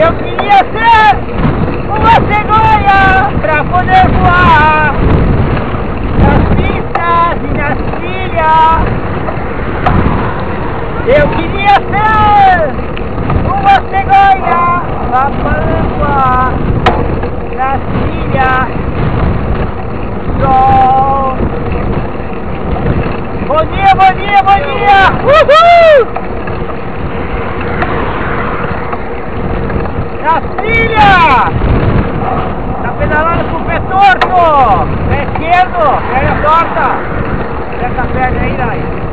Eu queria ser uma cegonha pra poder voar. Eu queria ser uma cegonha voar nas trilhas do sol. Bom dia, bom dia, bom dia! Uhul! Trilha! Tá pedalando com o pé torto! Pé esquerdo, perna torta! Essa perna aí, daí.